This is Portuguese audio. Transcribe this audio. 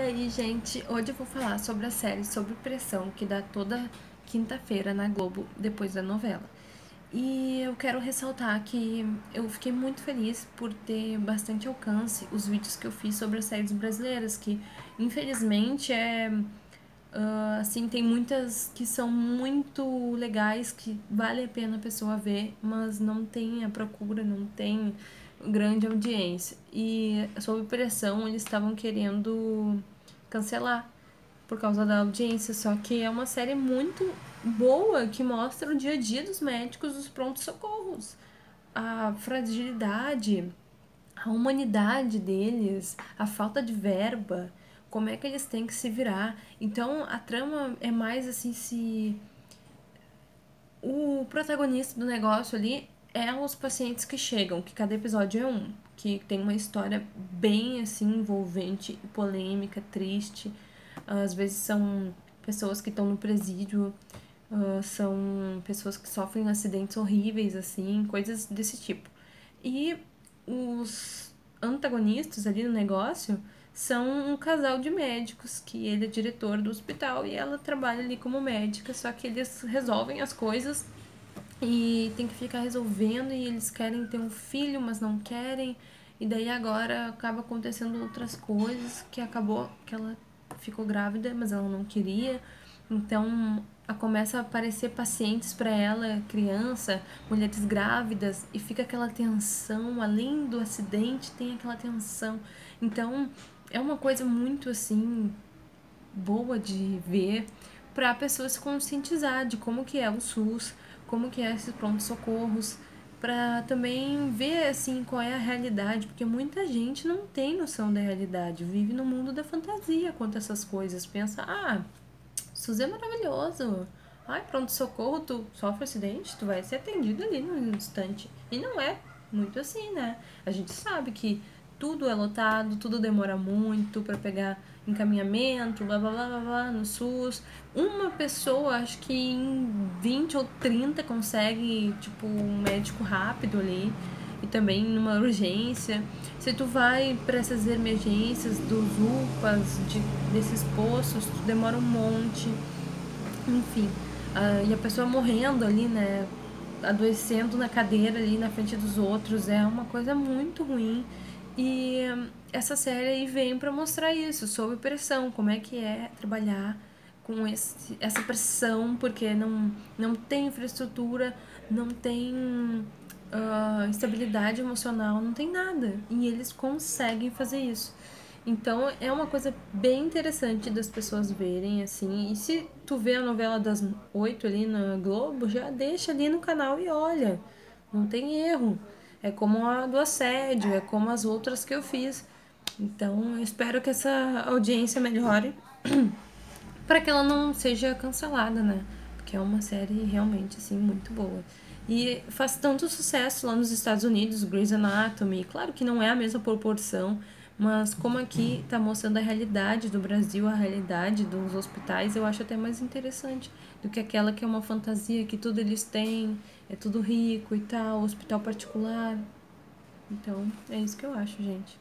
E aí, gente, hoje eu vou falar sobre a série Sobre Pressão, que dá toda quinta-feira na Globo, depois da novela. E eu quero ressaltar que eu fiquei muito feliz por ter bastante alcance os vídeos que eu fiz sobre as séries brasileiras, que infelizmente é. Uh, assim, tem muitas que são muito legais, que vale a pena a pessoa ver, mas não tem a procura, não tem grande audiência. E sob pressão eles estavam querendo cancelar por causa da audiência, só que é uma série muito boa que mostra o dia a dia dos médicos dos prontos socorros, a fragilidade, a humanidade deles, a falta de verba, como é que eles têm que se virar. Então a trama é mais assim se o protagonista do negócio ali é os pacientes que chegam, que cada episódio é um, que tem uma história bem assim envolvente, polêmica, triste. Às vezes são pessoas que estão no presídio, uh, são pessoas que sofrem acidentes horríveis, assim, coisas desse tipo. E os antagonistas ali no negócio são um casal de médicos, que ele é diretor do hospital e ela trabalha ali como médica, só que eles resolvem as coisas e tem que ficar resolvendo e eles querem ter um filho, mas não querem. E daí agora acaba acontecendo outras coisas que acabou que ela ficou grávida, mas ela não queria. Então começa a aparecer pacientes para ela, criança, mulheres grávidas, e fica aquela tensão, além do acidente, tem aquela tensão. Então é uma coisa muito assim boa de ver para a pessoa se conscientizar de como que é o SUS, como que é esses prontos socorros, para também ver assim qual é a realidade, porque muita gente não tem noção da realidade, vive no mundo da fantasia quanto a essas coisas, pensa, ah, SUS é maravilhoso. Ai, pronto socorro, tu sofre acidente, tu vai ser atendido ali no instante. E não é muito assim, né? A gente sabe que tudo é lotado, tudo demora muito para pegar encaminhamento, blá, blá blá blá blá no SUS. Uma pessoa, acho que em 20 ou 30 consegue, tipo, um médico rápido ali e também numa urgência. Se tu vai para essas emergências dos UPAs, de, desses poços, tu demora um monte. Enfim, uh, e a pessoa morrendo ali, né? Adoecendo na cadeira ali na frente dos outros é uma coisa muito ruim. E essa série aí vem para mostrar isso, sob pressão, como é que é trabalhar com esse, essa pressão, porque não, não tem infraestrutura, não tem uh, estabilidade emocional, não tem nada. E eles conseguem fazer isso. Então é uma coisa bem interessante das pessoas verem, assim. E se tu vê a novela das oito ali na Globo, já deixa ali no canal e olha. Não tem erro. É como a do assédio, é como as outras que eu fiz. Então, eu espero que essa audiência melhore para que ela não seja cancelada, né? Porque é uma série realmente assim muito boa. E faz tanto sucesso lá nos Estados Unidos, Grey's Anatomy. Claro que não é a mesma proporção, mas como aqui está mostrando a realidade do Brasil, a realidade dos hospitais, eu acho até mais interessante do que aquela que é uma fantasia que tudo eles têm, é tudo rico e tal, hospital particular. Então, é isso que eu acho, gente.